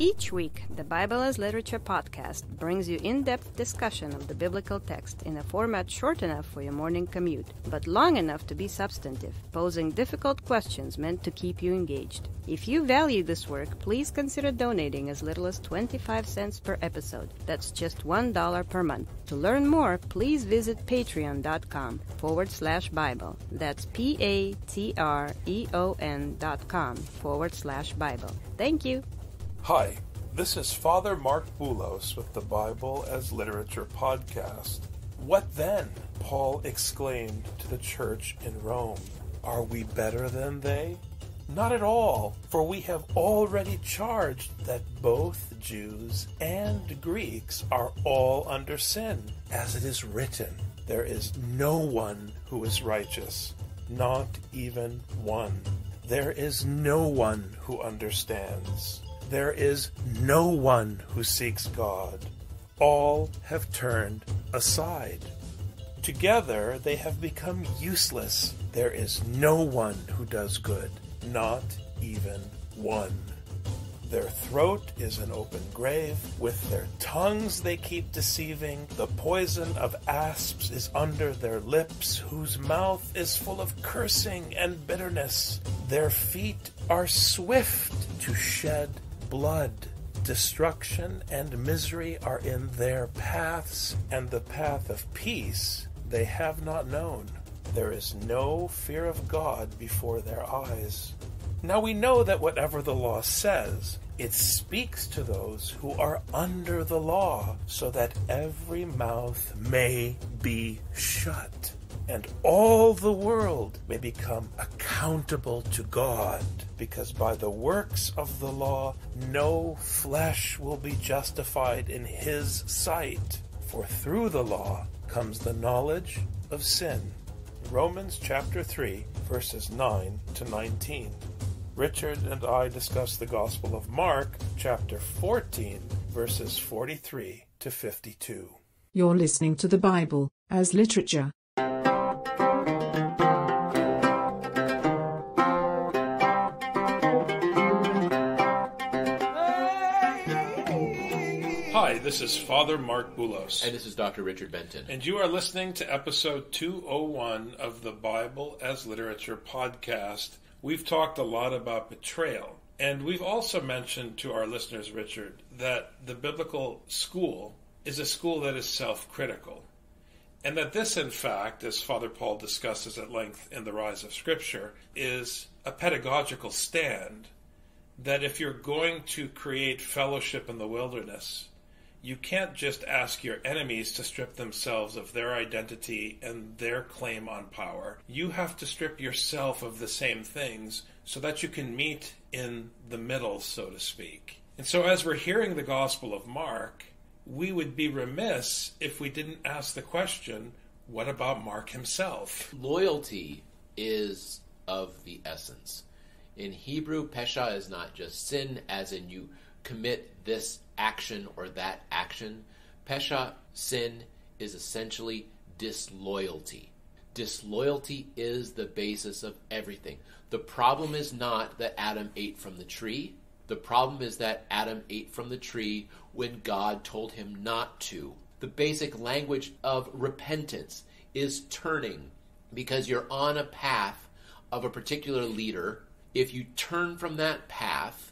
Each week, the Bible as Literature podcast brings you in depth discussion of the biblical text in a format short enough for your morning commute, but long enough to be substantive, posing difficult questions meant to keep you engaged. If you value this work, please consider donating as little as 25 cents per episode. That's just $1 per month. To learn more, please visit patreon.com forward slash Bible. That's P A T R E O N dot com forward slash Bible. Thank you. Hi, this is Father Marc Boulos with the Bible as Literature podcast. What then? Paul exclaimed to the church in Rome. Are we better than they? Not at all, for we have already charged that both Jews and Greeks are all under sin. As it is written, there is no one who is righteous, not even one. There is no one who understands. There is no one who seeks God. All have turned aside. Together they have become useless. There is no one who does good, not even one. Their throat is an open grave. With their tongues they keep deceiving. The poison of asps is under their lips, whose mouth is full of cursing and bitterness. Their feet are swift to shed blood. Destruction and misery are in their paths, and the path of peace they have not known. There is no fear of God before their eyes. Now we know that whatever the law says, it speaks to those who are under the law, so that every mouth may be shut, and all the world may become accountable to God because by the works of the law no flesh will be justified in his sight. For through the law comes the knowledge of sin. Romans chapter 3, verses 9 to 19. Richard and I discuss the Gospel of Mark, chapter 14, verses 43 to 52. You're listening to the Bible as literature. This is Father Marc Boulos. And this is Dr. Richard Benton. And you are listening to episode 201 of the Bible as Literature podcast. We've talked a lot about betrayal. And we've also mentioned to our listeners, Richard, that the biblical school is a school that is self critical. And that this, in fact, as Father Paul discusses at length in The Rise of Scripture, is a pedagogical stand that if you're going to create fellowship in the wilderness, you can't just ask your enemies to strip themselves of their identity and their claim on power. You have to strip yourself of the same things so that you can meet in the middle, so to speak. And so, as we're hearing the Gospel of Mark, we would be remiss if we didn't ask the question what about Mark himself? Loyalty is of the essence. In Hebrew, pesha is not just sin, as in you commit this action or that action. Pesha, sin, is essentially disloyalty. Disloyalty is the basis of everything. The problem is not that Adam ate from the tree. The problem is that Adam ate from the tree when God told him not to. The basic language of repentance is turning because you're on a path of a particular leader. If you turn from that path,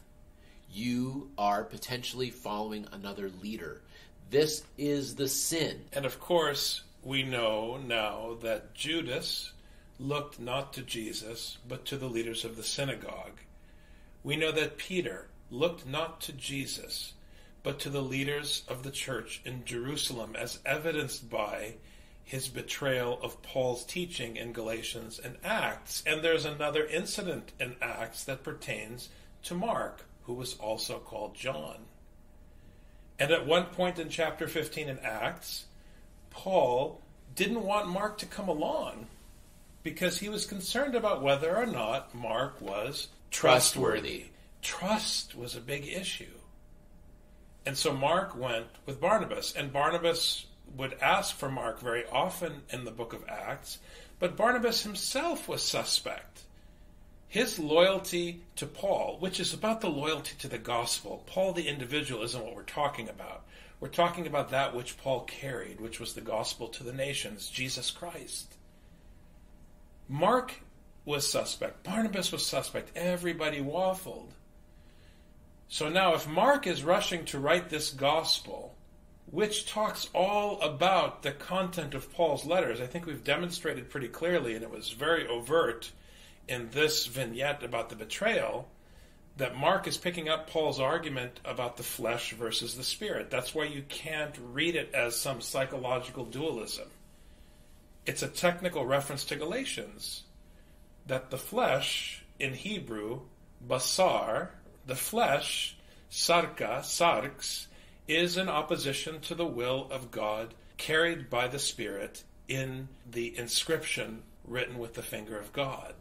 you are potentially following another leader. This is the sin. And of course, we know now that Judas looked not to Jesus, but to the leaders of the synagogue. We know that Peter looked not to Jesus, but to the leaders of the church in Jerusalem, as evidenced by his betrayal of Paul's teaching in Galatians and Acts. And there's another incident in Acts that pertains to Mark, who was also called John. And at one point in chapter 15 in Acts, Paul didn't want Mark to come along because he was concerned about whether or not Mark was trustworthy. Trust was a big issue. And so Mark went with Barnabas, and Barnabas would ask for Mark very often in the book of Acts, but Barnabas himself was suspect. His loyalty to Paul, which is about the loyalty to the gospel. Paul, the individual, isn't what we're talking about. We're talking about that which Paul carried, which was the gospel to the nations, Jesus Christ. Mark was suspect. Barnabas was suspect. Everybody waffled. So now, if Mark is rushing to write this gospel, which talks all about the content of Paul's letters, I think we've demonstrated pretty clearly, and it was very overt in this vignette about the betrayal, that Mark is picking up Paul's argument about the flesh versus the spirit. That's why you can't read it as some psychological dualism. It's a technical reference to Galatians that the flesh in Hebrew, basar, the flesh, sarka, sarx, is in opposition to the will of God carried by the Spirit in the inscription written with the finger of God.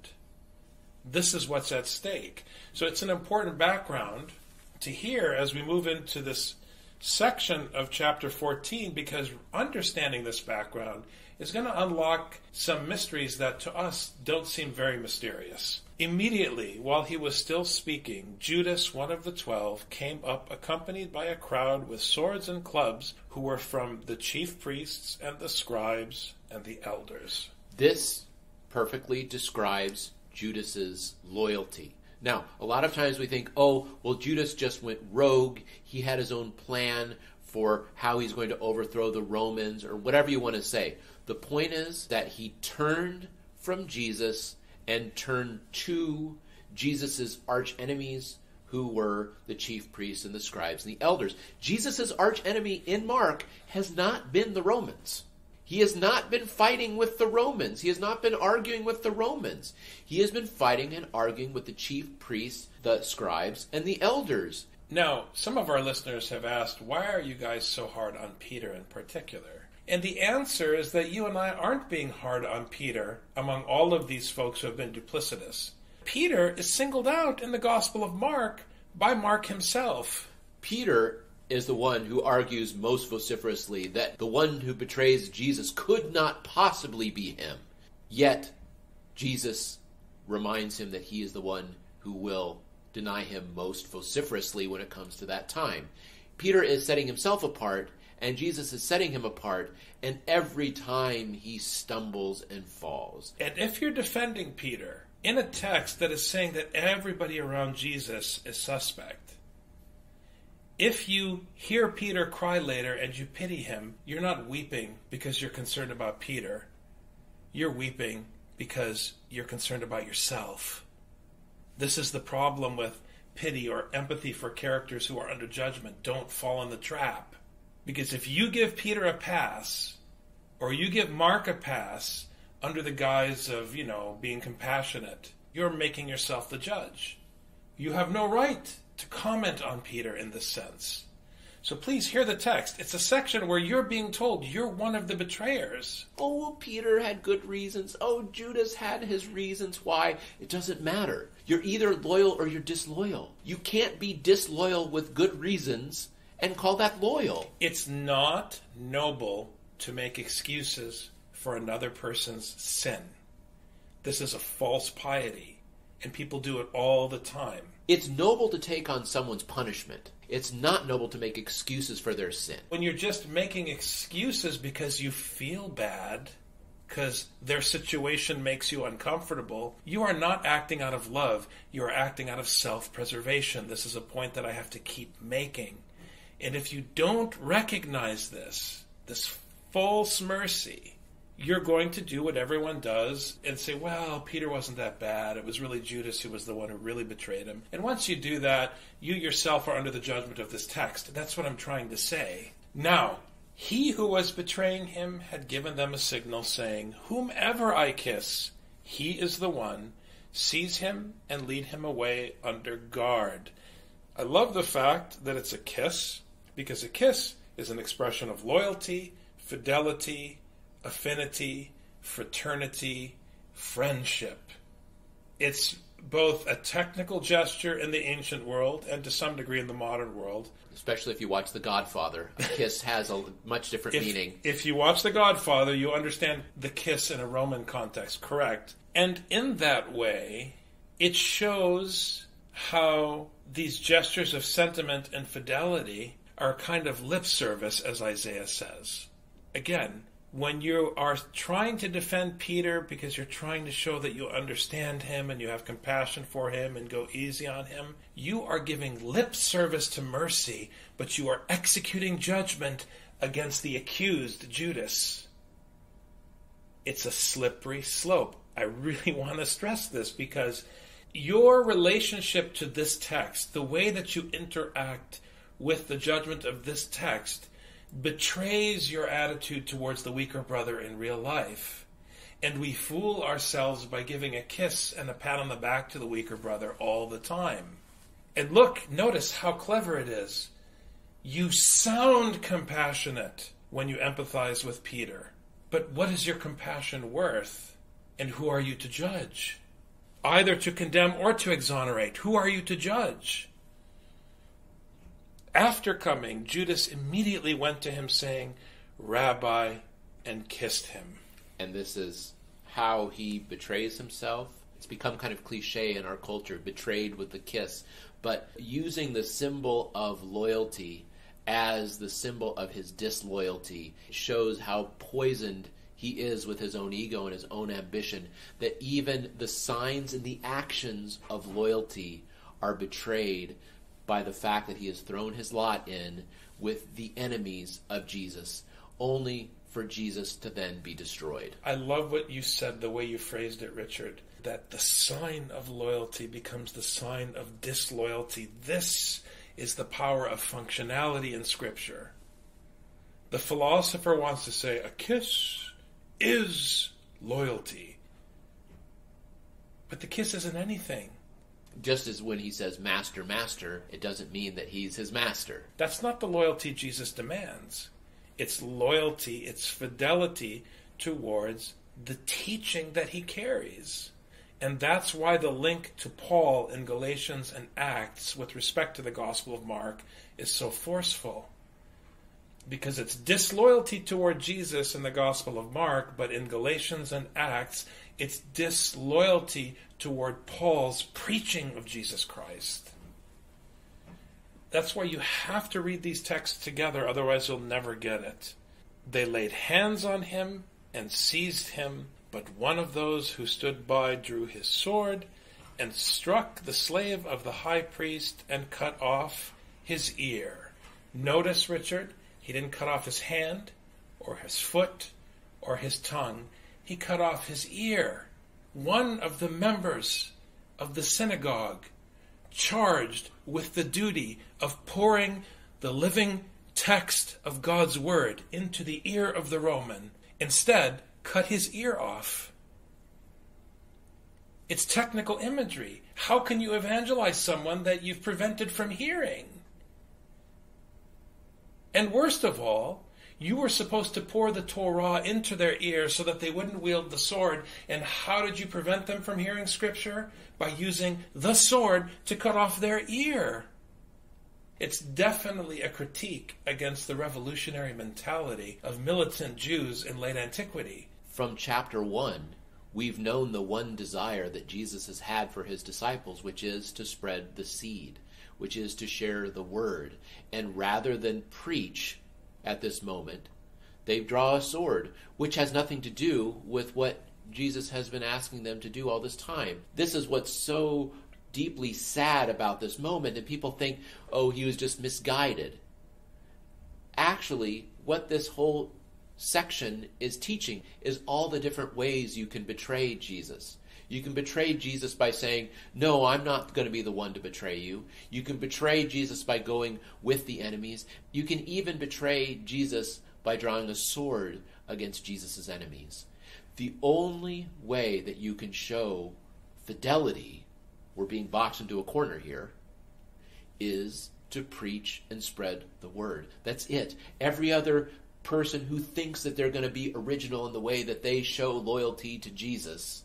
This is what's at stake. So it's an important background to hear as we move into this section of chapter 14 because understanding this background is going to unlock some mysteries that to us don't seem very mysterious. Immediately, while he was still speaking, Judas, one of the twelve, came up accompanied by a crowd with swords and clubs, who were from the chief priests and the scribes and the elders. This perfectly describes Judas's loyalty. Now, a lot of times we think, oh, well, Judas just went rogue. He had his own plan for how he's going to overthrow the Romans, or whatever you want to say. The point is that he turned from Jesus and turned to Jesus' arch enemies, who were the chief priests and the scribes and the elders. Jesus' arch enemy in Mark has not been the Romans. He has not been fighting with the Romans. He has not been arguing with the Romans. He has been fighting and arguing with the chief priests, the scribes, and the elders. Now, some of our listeners have asked, why are you guys so hard on Peter in particular? And the answer is that you and I aren't being hard on Peter among all of these folks who have been duplicitous. Peter is singled out in the Gospel of Mark by Mark himself. Peter is the one who argues most vociferously that the one who betrays Jesus could not possibly be him. Yet, Jesus reminds him that he is the one who will deny him most vociferously when it comes to that time. Peter is setting himself apart, and Jesus is setting him apart, and every time he stumbles and falls. And if you're defending Peter in a text that is saying that everybody around Jesus is suspect, if you hear Peter cry later and you pity him, you're not weeping because you're concerned about Peter. You're weeping because you're concerned about yourself. This is the problem with pity or empathy for characters who are under judgment. Don't fall in the trap. Because if you give Peter a pass, or you give Mark a pass under the guise of, you know, being compassionate, you're making yourself the judge. You have no right to comment on Peter in this sense. So please hear the text. It's a section where you're being told you're one of the betrayers. Oh, Peter had good reasons. Oh, Judas had his reasons why. It doesn't matter. You're either loyal or you're disloyal. You can't be disloyal with good reasons and call that loyal. It's not noble to make excuses for another person's sin. This is a false piety, and people do it all the time. It's noble to take on someone's punishment. It's not noble to make excuses for their sin. When you're just making excuses because you feel bad, because their situation makes you uncomfortable, you are not acting out of love. You are acting out of self preservation. This is a point that I have to keep making. And if you don't recognize this, this false mercy, you're going to do what everyone does and say, well, Peter wasn't that bad. It was really Judas who was the one who really betrayed him. And once you do that, you yourself are under the judgment of this text. That's what I'm trying to say. Now, he who was betraying him had given them a signal saying, Whomever I kiss, he is the one. Seize him and lead him away under guard. I love the fact that it's a kiss, because a kiss is an expression of loyalty, fidelity, affinity, fraternity, friendship. It's both a technical gesture in the ancient world and to some degree in the modern world. Especially if you watch The Godfather, a kiss has a much different If, meaning. if you watch The Godfather, you understand the kiss in a Roman context, correct? And in that way, it shows how these gestures of sentiment and fidelity are a kind of lip service, as Isaiah says. Again, when you are trying to defend Peter because you're trying to show that you understand him and you have compassion for him and go easy on him, you are giving lip service to mercy, but you are executing judgment against the accused Judas. It's a slippery slope. I really want to stress this because your relationship to this text, the way that you interact with the judgment of this text, betrays your attitude towards the weaker brother in real life. And we fool ourselves by giving a kiss and a pat on the back to the weaker brother all the time. And look, notice how clever it is. You sound compassionate when you empathize with Peter. But what is your compassion worth? And who are you to judge? Either to condemn or to exonerate. Who are you to judge? After coming, Judas immediately went to him, saying, Rabbi, and kissed him. And this is how he betrays himself. It's become kind of cliche in our culture, betrayed with the kiss. But using the symbol of loyalty as the symbol of his disloyalty shows how poisoned he is with his own ego and his own ambition, that even the signs and the actions of loyalty are betrayed by the fact that he has thrown his lot in with the enemies of Jesus, only for Jesus to then be destroyed. I love what you said, the way you phrased it, Richard, that the sign of loyalty becomes the sign of disloyalty. This is the power of functionality in Scripture. The philosopher wants to say a kiss is loyalty. But the kiss isn't anything. Just as when he says master, master, it doesn't mean that he's his master. That's not the loyalty Jesus demands. It's loyalty, it's fidelity towards the teaching that he carries. And that's why the link to Paul in Galatians and Acts with respect to the Gospel of Mark is so forceful. Because it's disloyalty toward Jesus in the Gospel of Mark, but in Galatians and Acts, it's disloyalty toward Paul's preaching of Jesus Christ. That's why you have to read these texts together, otherwise, you'll never get it. They laid hands on him and seized him, but one of those who stood by drew his sword and struck the slave of the high priest and cut off his ear. Notice, Richard, he didn't cut off his hand or his foot or his tongue, he cut off his ear one of the members of the synagogue charged with the duty of pouring the living text of God's word into the ear of the Roman, instead cut his ear off. It's technical imagery. How can you evangelize someone that you've prevented from hearing? And worst of all, you were supposed to pour the Torah into their ears so that they wouldn't wield the sword. And how did you prevent them from hearing Scripture? By using the sword to cut off their ear. It's definitely a critique against the revolutionary mentality of militant Jews in late antiquity. From chapter 1, we've known the one desire that Jesus has had for his disciples, which is to spread the seed, which is to share the word. And rather than preach at this moment. They draw a sword, which has nothing to do with what Jesus has been asking them to do all this time. This is what's so deeply sad about this moment, and people think, oh, he was just misguided. Actually, what this whole section is teaching is all the different ways you can betray Jesus. You can betray Jesus by saying, No, I'm not going to be the one to betray you. You can betray Jesus by going with the enemies. You can even betray Jesus by drawing a sword against Jesus' enemies. The only way that you can show fidelity, we're being boxed into a corner here, is to preach and spread the word. That's it. Every other person who thinks that they're going to be original in the way that they show loyalty to Jesus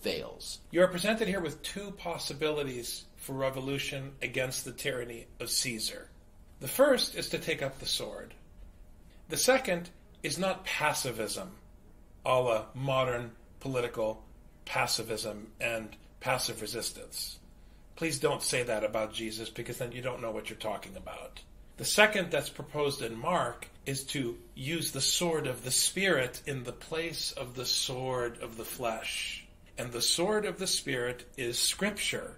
fails. You are presented here with two possibilities for revolution against the tyranny of Caesar. The first is to take up the sword. The second is not passivism, a la modern political passivism and passive resistance. Please don't say that about Jesus because then you don't know what you're talking about. The second that's proposed in Mark is to use the sword of the Spirit in the place of the sword of the flesh. And the sword of the Spirit is Scripture.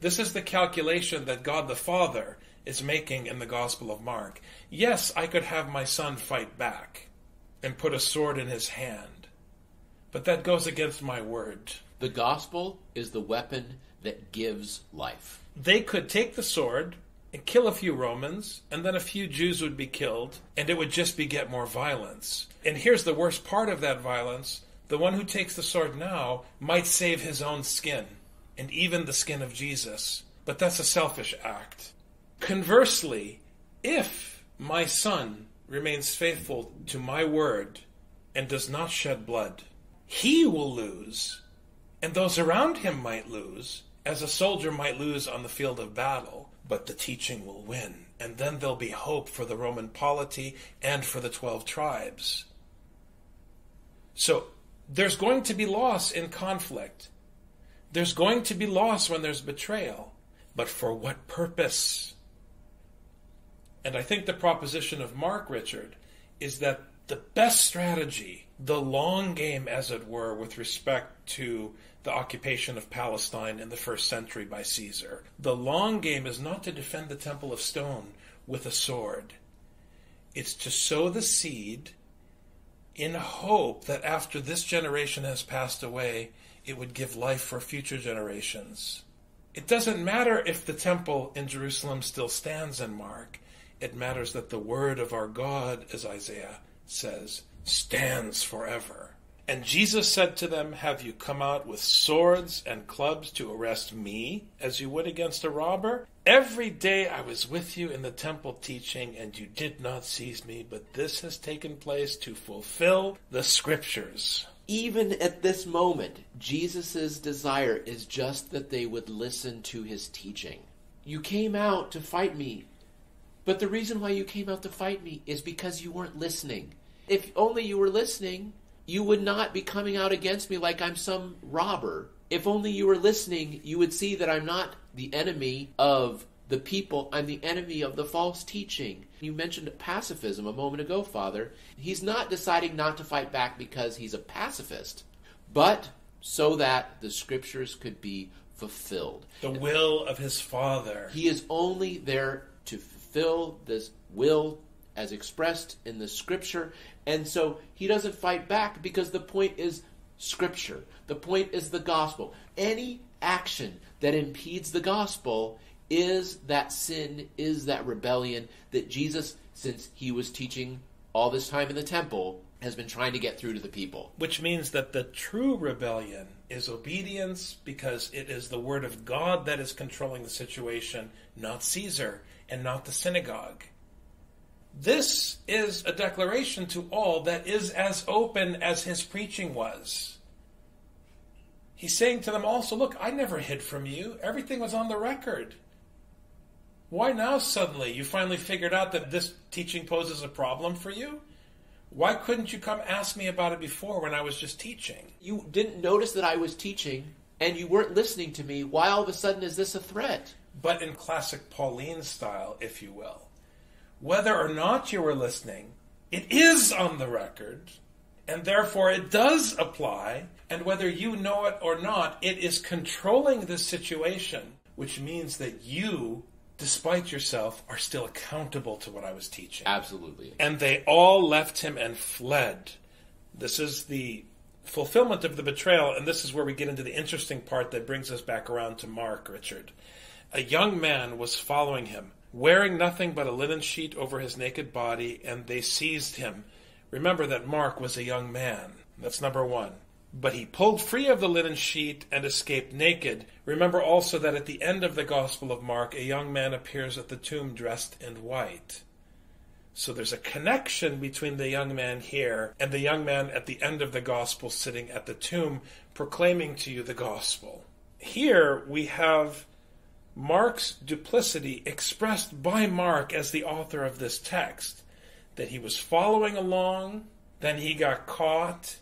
This is the calculation that God the Father is making in the Gospel of Mark. Yes, I could have my son fight back and put a sword in his hand, but that goes against my word. The gospel is the weapon that gives life. They could take the sword and kill a few Romans, and then a few Jews would be killed, and it would just beget more violence. And here's the worst part of that violence the one who takes the sword now might save his own skin, and even the skin of Jesus. But that's a selfish act. Conversely, if my son remains faithful to my word and does not shed blood, he will lose, and those around him might lose, as a soldier might lose on the field of battle, but the teaching will win, and then there'll be hope for the Roman polity and for the twelve tribes. So there's going to be loss in conflict. There's going to be loss when there's betrayal. But for what purpose? And I think the proposition of Mark Richard is that the best strategy, the long game, as it were, with respect to the occupation of Palestine in the first century by Caesar, the long game is not to defend the Temple of Stone with a sword. It's to sow the seed in hope that after this generation has passed away, it would give life for future generations. It doesn't matter if the temple in Jerusalem still stands in Mark. It matters that the word of our God, as Isaiah says, stands forever. And Jesus said to them, Have you come out with swords and clubs to arrest me, as you would against a robber? Every day I was with you in the temple teaching, and you did not seize me, but this has taken place to fulfill the scriptures. Even at this moment, Jesus' desire is just that they would listen to his teaching. You came out to fight me, but the reason why you came out to fight me is because you weren't listening. If only you were listening, you would not be coming out against me like I'm some robber. If only you were listening, you would see that I'm not the enemy of the people, I'm the enemy of the false teaching. You mentioned pacifism a moment ago, Father. He's not deciding not to fight back because he's a pacifist, but so that the scriptures could be fulfilled. The will of his Father. He is only there to fulfill this will as expressed in the scripture. And so he doesn't fight back because the point is scripture. The point is the gospel. Any action that impedes the gospel is that sin, is that rebellion that Jesus, since he was teaching all this time in the temple, has been trying to get through to the people. Which means that the true rebellion is obedience because it is the word of God that is controlling the situation, not Caesar and not the synagogue. This is a declaration to all that is as open as his preaching was. He's saying to them also, Look, I never hid from you. Everything was on the record. Why now suddenly you finally figured out that this teaching poses a problem for you? Why couldn't you come ask me about it before when I was just teaching? You didn't notice that I was teaching and you weren't listening to me. Why all of a sudden is this a threat? But in classic Pauline style, if you will whether or not you were listening, it is on the record, and therefore it does apply, and whether you know it or not, it is controlling the situation, which means that you, despite yourself, are still accountable to what I was teaching. Absolutely. And they all left him and fled. This is the fulfillment of the betrayal, and this is where we get into the interesting part that brings us back around to Mark, Richard. A young man was following him wearing nothing but a linen sheet over his naked body, and they seized him. Remember that Mark was a young man. That's number one. But he pulled free of the linen sheet and escaped naked. Remember also that at the end of the Gospel of Mark, a young man appears at the tomb dressed in white. So there's a connection between the young man here and the young man at the end of the Gospel sitting at the tomb proclaiming to you the Gospel. Here we have Mark's duplicity expressed by Mark as the author of this text that he was following along, then he got caught,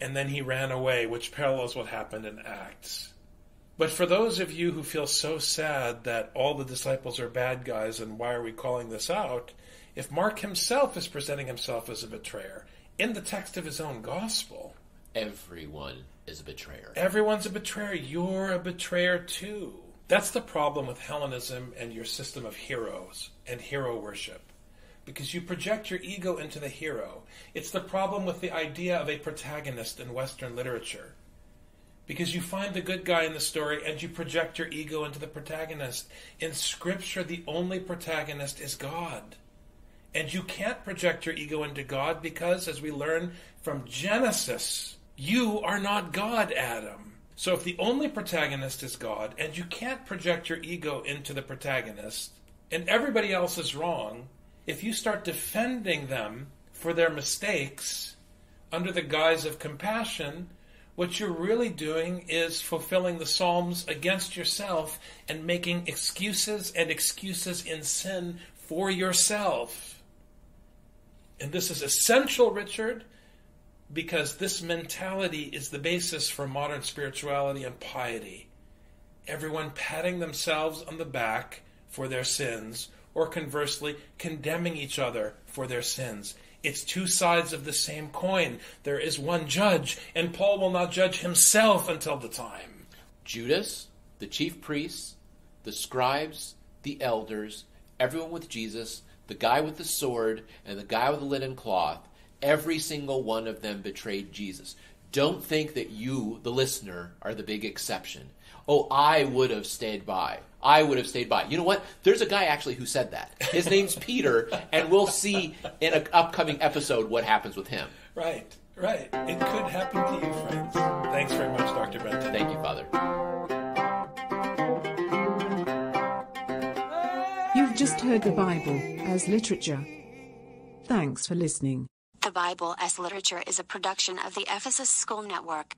and then he ran away, which parallels what happened in Acts. But for those of you who feel so sad that all the disciples are bad guys and why are we calling this out, if Mark himself is presenting himself as a betrayer in the text of his own gospel, Everyone is a betrayer. everyone's a betrayer. You're a betrayer too. That's the problem with Hellenism and your system of heroes and hero worship. Because you project your ego into the hero. It's the problem with the idea of a protagonist in Western literature. Because you find the good guy in the story and you project your ego into the protagonist. In Scripture, the only protagonist is God. And you can't project your ego into God because, as we learn from Genesis, you are not God, Adam. So if the only protagonist is God, and you can't project your ego into the protagonist, and everybody else is wrong, if you start defending them for their mistakes under the guise of compassion, what you're really doing is fulfilling the Psalms against yourself and making excuses and excuses in sin for yourself. And this is essential, Richard, because this mentality is the basis for modern spirituality and piety. Everyone patting themselves on the back for their sins, or conversely, condemning each other for their sins. It's two sides of the same coin. There is one judge, and Paul will not judge himself until the time. Judas, the chief priests, the scribes, the elders, everyone with Jesus, the guy with the sword, and the guy with the linen cloth, every single one of them betrayed Jesus. Don't think that you, the listener, are the big exception. Oh, I would have stayed by. I would have stayed by. You know what? There's a guy actually who said that. His name's Peter, and we'll see in an upcoming episode what happens with him. Right, right. It could happen to you, friends. Thanks very much, Dr. Benton. Thank you, Father. You've just heard the Bible as literature. Thanks for listening. The Bible as Literature is a production of the Ephesus School Network.